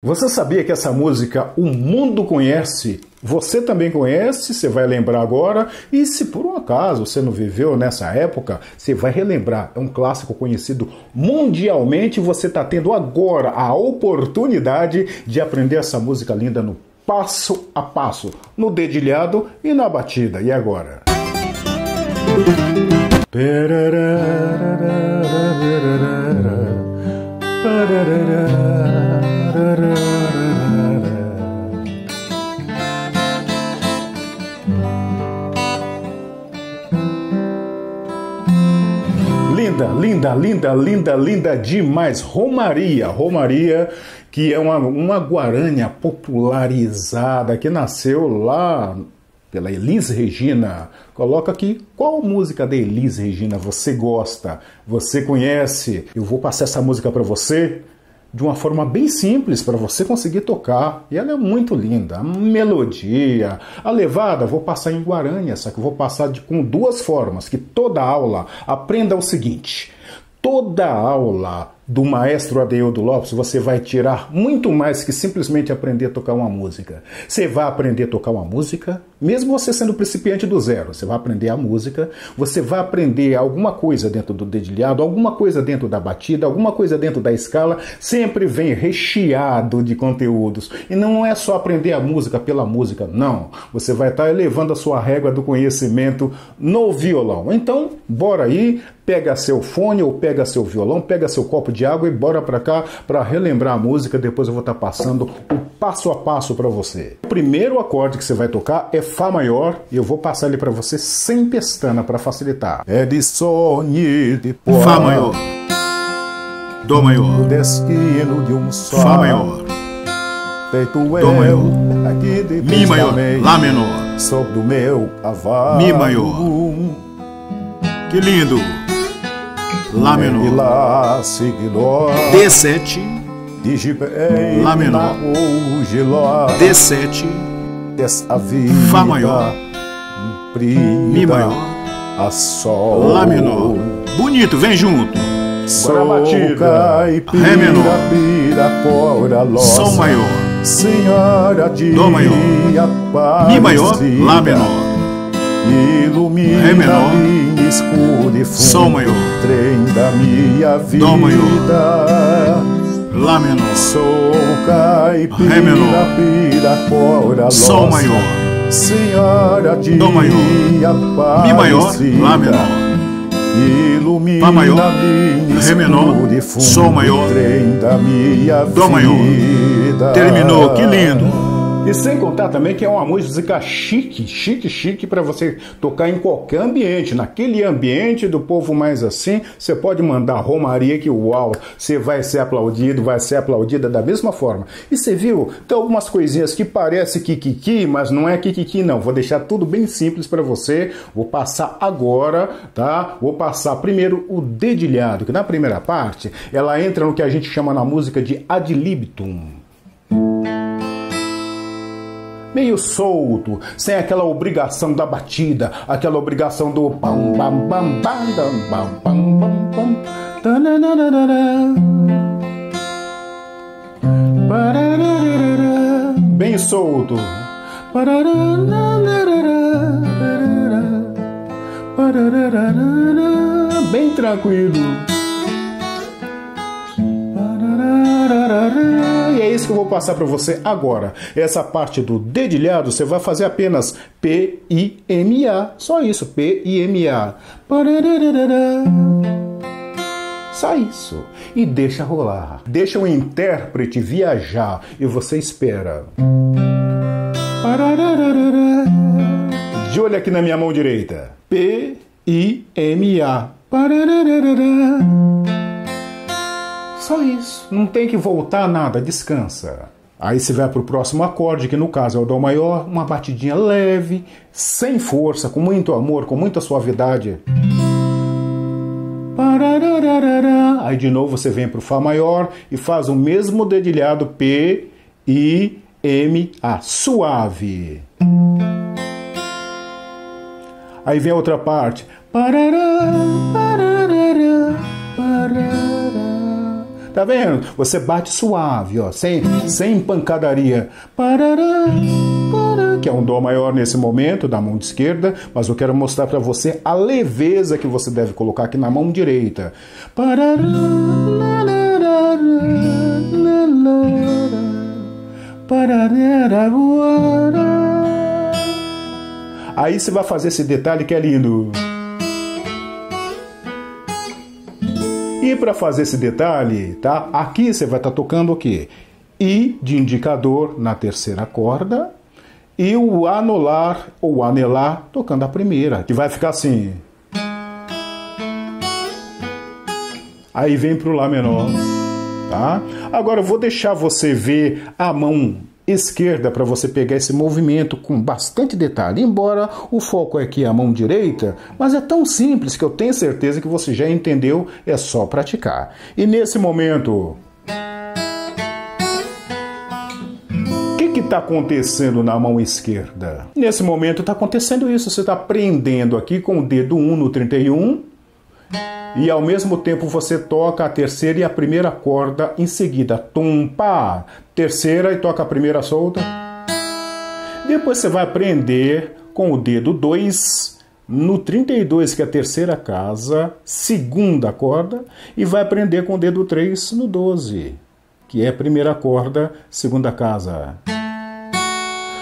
Você sabia que essa música o mundo conhece? Você também conhece, você vai lembrar agora. E se por um acaso você não viveu nessa época, você vai relembrar. É um clássico conhecido mundialmente. Você está tendo agora a oportunidade de aprender essa música linda no passo a passo, no dedilhado e na batida. E agora? Linda, linda, linda, linda, demais. Romaria, Romaria, que é uma, uma guarânia popularizada que nasceu lá pela Elis Regina. Coloca aqui qual música da Elis Regina você gosta, você conhece. Eu vou passar essa música para você de uma forma bem simples para você conseguir tocar. E ela é muito linda. A melodia, a levada, vou passar em Guaranha, só que vou passar de, com duas formas, que toda aula aprenda o seguinte. Toda aula do maestro Adeildo Lopes, você vai tirar muito mais que simplesmente aprender a tocar uma música. Você vai aprender a tocar uma música, mesmo você sendo principiante do zero. Você vai aprender a música, você vai aprender alguma coisa dentro do dedilhado, alguma coisa dentro da batida, alguma coisa dentro da escala. Sempre vem recheado de conteúdos. E não é só aprender a música pela música, não. Você vai estar elevando a sua régua do conhecimento no violão. Então, bora aí, pega seu fone ou pega seu violão, pega seu copo de água e bora para cá para relembrar a música. Depois eu vou estar tá passando o passo a passo para você. O primeiro acorde que você vai tocar é Fá maior e eu vou passar ele para você sem pestana para facilitar. É de sonhe de pó. Fá maior. Dó maior. O destino de um só. Fá maior. Feito Dó maior. aqui de Mi maior. Lá menor. Sou do meu cavalo. Mi maior. Que lindo. Lá menor. Lá, dó. D7. Lá menor. D7. Dessa vida. Fá maior. Mi maior. A sol. Lá menor. Bonito, vem junto. Agora a batida. Ré menor. Sol maior. Senhora de Dó maior. Mi maior. Lá menor. Ilumina Ré menor. escura e fundo, Sol maior. Da minha vida. Dó maior. Lá menor. Sou caipira, Ré menor. Sol maior. Senhora de Dó maior. Mi maior. Lá menor. Ilumina Fá maior. Ré menor. e Sol maior. Dó maior. Terminou, que lindo. E sem contar também que é uma música chique, chique, chique para você tocar em qualquer ambiente. Naquele ambiente do povo mais assim, você pode mandar Romaria que uau, você vai ser aplaudido, vai ser aplaudida da mesma forma. E você viu, tem algumas coisinhas que parece kikiki, mas não é kikiki não. Vou deixar tudo bem simples para você. Vou passar agora, tá? Vou passar primeiro o dedilhado, que na primeira parte ela entra no que a gente chama na música de ad libitum meio solto, sem aquela obrigação da batida, aquela obrigação do pam pam pam pam pam pam pam pam bem solto. Bem tranquilo. Isso que eu vou passar para você agora. Essa parte do dedilhado você vai fazer apenas P I M A, só isso, P I M A. Só isso. E deixa rolar. Deixa o intérprete viajar e você espera. De olho aqui na minha mão direita. P I M A. Só isso. Não tem que voltar nada, descansa. Aí você vai para o próximo acorde, que no caso é o Dó maior, uma batidinha leve, sem força, com muito amor, com muita suavidade. Aí de novo você vem para o Fá maior e faz o mesmo dedilhado P, I, M, A, suave. Aí vem a outra parte. Tá vendo? Você bate suave, ó, sem, sem pancadaria. Parará, parará, que é um dó maior nesse momento da mão esquerda, mas eu quero mostrar para você a leveza que você deve colocar aqui na mão direita. Parará, Aí você vai fazer esse detalhe que é lindo. E para fazer esse detalhe, tá? Aqui você vai estar tá tocando o quê? I de indicador na terceira corda e o anular ou anelar tocando a primeira, que vai ficar assim. Aí vem para o Lá menor, tá? Agora eu vou deixar você ver a mão esquerda para você pegar esse movimento com bastante detalhe, embora o foco é aqui a mão direita, mas é tão simples que eu tenho certeza que você já entendeu, é só praticar. E nesse momento, o que está acontecendo na mão esquerda? Nesse momento está acontecendo isso, você está prendendo aqui com o dedo 1 no 31 e ao mesmo tempo você toca a terceira e a primeira corda em seguida. Tum, pá, terceira e toca a primeira solta. Depois você vai aprender com o dedo 2 no 32, que é a terceira casa, segunda corda, e vai aprender com o dedo 3 no 12, que é a primeira corda, segunda casa.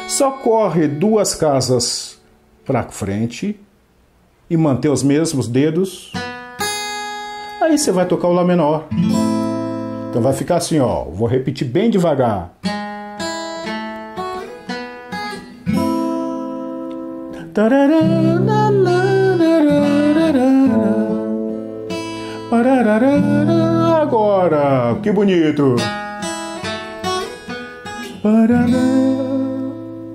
Só corre duas casas para frente e manter os mesmos dedos. Aí você vai tocar o Lá menor. Então vai ficar assim, ó. Vou repetir bem devagar. Agora, que bonito.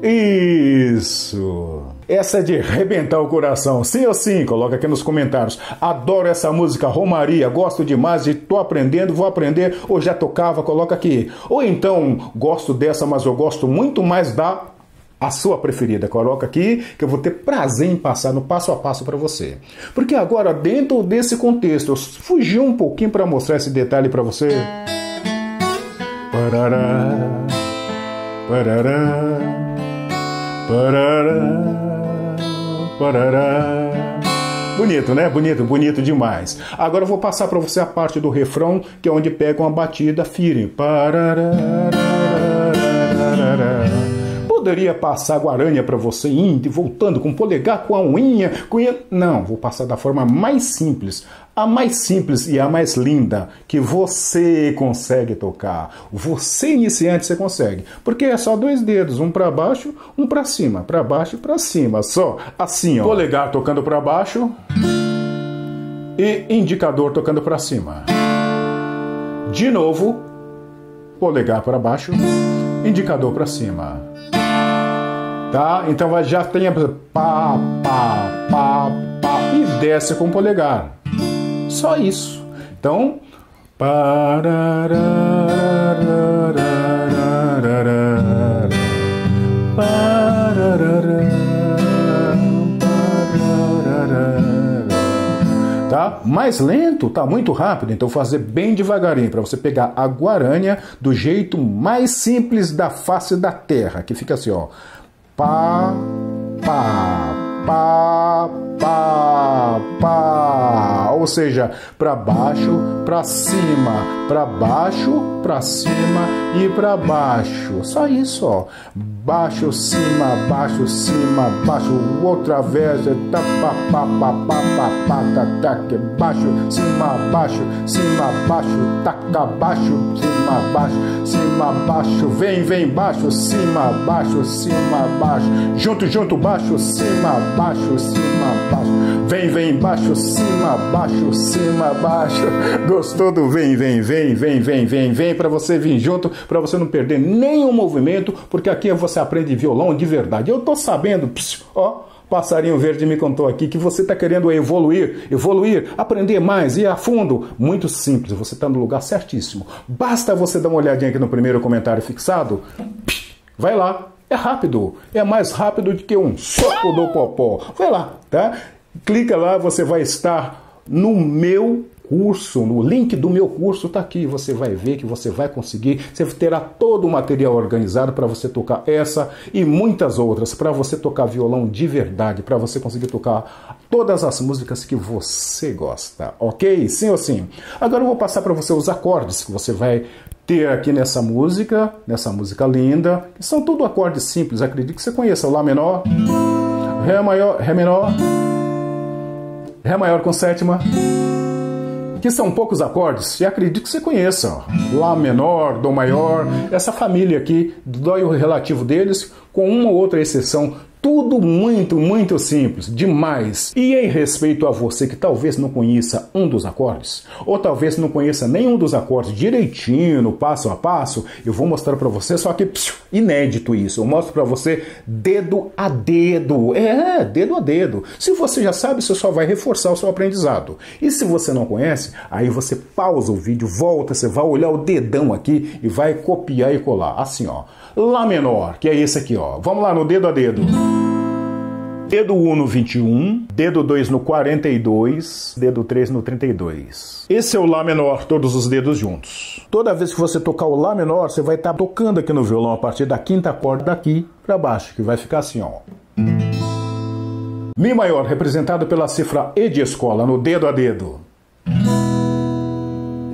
Isso. Essa é de arrebentar o coração. Sim ou sim? Coloca aqui nos comentários. Adoro essa música, Romaria. Gosto demais e tô aprendendo, vou aprender. Ou já tocava, coloca aqui. Ou então, gosto dessa, mas eu gosto muito mais da a sua preferida. Coloca aqui que eu vou ter prazer em passar no passo a passo para você. Porque agora, dentro desse contexto, eu fugi um pouquinho para mostrar esse detalhe para você. Parará, parará, parará. Parará. Bonito, né? Bonito, bonito demais. Agora eu vou passar para você a parte do refrão, que é onde pega uma batida firme. Parará. Poderia passar Guaranha para você indo e voltando com polegar, com a unha, com... Não, vou passar da forma mais simples, a mais simples e a mais linda que você consegue tocar. Você iniciante você consegue, porque é só dois dedos, um para baixo, um para cima, para baixo e para cima, só assim, ó. Polegar tocando para baixo e indicador tocando para cima. De novo, polegar para baixo, indicador para cima. Tá? Então já tem a pá, pá, pá, pá e desce com o polegar. Só isso. Então, tá? Mais lento, tá muito rápido, então fazer bem devagarinho para você pegar a guaranha do jeito mais simples da face da terra, que fica assim, ó pá, pá, pá, pá, pá. Ou seja, para baixo, para cima, para baixo, para cima e para baixo. Só isso, ó. Baixo, cima, baixo, cima, baixo, outra vez, tá, pá, pá, pá, pá, pá, pá, tá, tá, que baixo, cima, baixo, cima, baixo, taca, baixo, cima, baixo, cima, baixo, vem, vem, baixo, cima, baixo, cima, baixo, junto, junto, baixo, cima, baixo, cima, baixo, vem, vem, baixo, cima, baixo, cima, baixo, gostou do vem, vem, vem, vem, vem, vem, vem, para você vir junto, para você não perder nenhum movimento, porque aqui você aprende violão de verdade. Eu tô sabendo, psiu, ó, Passarinho Verde me contou aqui que você está querendo evoluir, evoluir, aprender mais, ir a fundo. Muito simples, você está no lugar certíssimo. Basta você dar uma olhadinha aqui no primeiro comentário fixado. Vai lá, é rápido, é mais rápido do que um soco do popó. Vai lá, tá? Clica lá, você vai estar no meu curso, no link do meu curso tá aqui. Você vai ver que você vai conseguir, você terá todo o material organizado para você tocar essa e muitas outras, para você tocar violão de verdade, para você conseguir tocar todas as músicas que você gosta, ok? Sim ou sim? Agora eu vou passar para você os acordes que você vai ter aqui nessa música, nessa música linda, que são tudo acordes simples, acredito que você conheça Lá menor, Ré maior, Ré menor, Ré maior com sétima, que são poucos acordes, e acredito que você conheça. Lá menor, Dó maior, essa família aqui, Dó e o relativo deles, com uma ou outra exceção, tudo muito, muito simples, demais. E em respeito a você que talvez não conheça um dos acordes, ou talvez não conheça nenhum dos acordes direitinho, passo a passo, eu vou mostrar para você, só que psiu, inédito isso. Eu mostro para você dedo a dedo. É, dedo a dedo. Se você já sabe, você só vai reforçar o seu aprendizado. E se você não conhece, aí você pausa o vídeo, volta, você vai olhar o dedão aqui e vai copiar e colar. Assim, ó. Lá menor, que é esse aqui, ó. Vamos lá no dedo a dedo. Dedo 1 no 21, dedo 2 no 42, dedo 3 no 32. Esse é o Lá menor, todos os dedos juntos. Toda vez que você tocar o Lá menor, você vai estar tá tocando aqui no violão a partir da quinta corda daqui para baixo, que vai ficar assim, ó. Mi maior, representado pela cifra E de escola, no dedo a dedo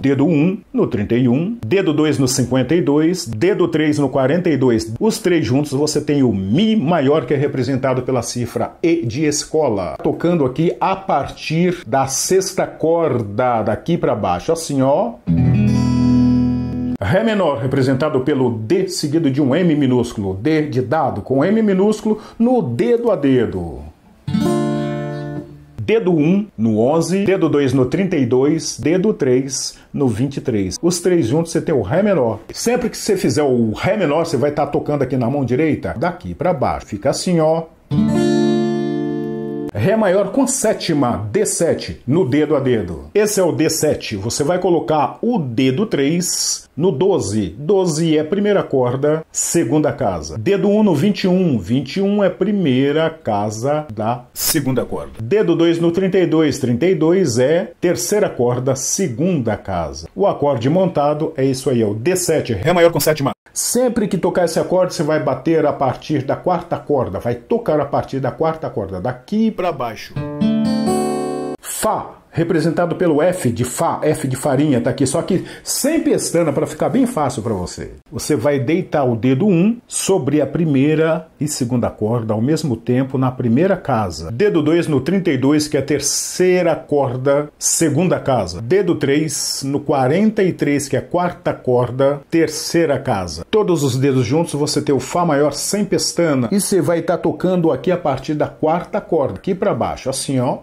dedo 1 no 31, dedo 2 no 52, dedo 3 no 42. Os três juntos você tem o Mi maior, que é representado pela cifra E de escola. Tocando aqui a partir da sexta corda, daqui para baixo, assim ó. Ré menor, representado pelo D seguido de um M minúsculo, D de dado, com M minúsculo no dedo a dedo dedo 1 no 11, dedo 2 no 32, dedo 3 no 23. Os três juntos você tem o Ré menor. Sempre que você fizer o Ré menor, você vai estar tá tocando aqui na mão direita, daqui para baixo. Fica assim, ó. Ré maior com sétima, D7, no dedo a dedo. Esse é o D7. Você vai colocar o dedo 3 no 12. 12 é primeira corda, segunda casa. Dedo 1 no 21. 21 é primeira casa da segunda corda. Dedo 2 no 32. 32 é terceira corda, segunda casa. O acorde montado é isso aí, é o D7, Ré maior com sétima. Sempre que tocar esse acorde, você vai bater a partir da quarta corda, vai tocar a partir da quarta corda, daqui para baixo. Fá representado pelo F de Fá, F de farinha, tá aqui, só que sem pestana para ficar bem fácil para você. Você vai deitar o dedo 1 sobre a primeira e segunda corda ao mesmo tempo na primeira casa. Dedo 2 no 32, que é a terceira corda, segunda casa. Dedo 3 no 43, que é a quarta corda, terceira casa. Todos os dedos juntos você tem o Fá maior sem pestana e você vai estar tá tocando aqui a partir da quarta corda, aqui para baixo, assim, ó.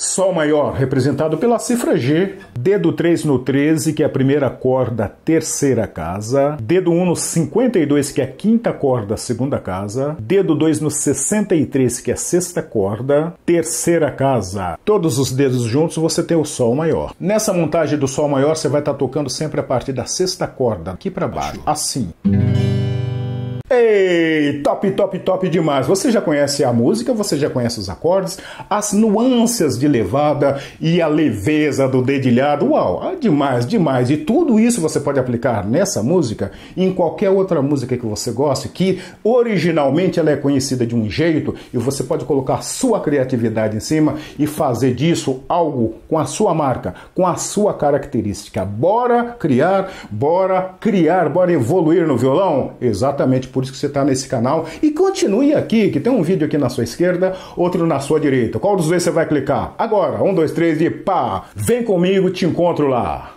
Sol maior, representado pela cifra G, dedo 3 no 13, que é a primeira corda, terceira casa, dedo 1 no 52, que é a quinta corda, segunda casa, dedo 2 no 63, que é a sexta corda, terceira casa. Todos os dedos juntos você tem o Sol maior. Nessa montagem do Sol maior, você vai estar tocando sempre a partir da sexta corda, aqui para baixo, assim. Ei, top, top, top demais. Você já conhece a música, você já conhece os acordes, as nuances de levada e a leveza do dedilhado. Uau, ah, demais, demais. E tudo isso você pode aplicar nessa música em qualquer outra música que você goste, que originalmente ela é conhecida de um jeito e você pode colocar sua criatividade em cima e fazer disso algo com a sua marca, com a sua característica. Bora criar, bora criar, bora evoluir no violão? Exatamente por por isso que você está nesse canal. E continue aqui, que tem um vídeo aqui na sua esquerda, outro na sua direita. Qual dos dois você vai clicar? Agora, um, dois, três e pá! Vem comigo, te encontro lá!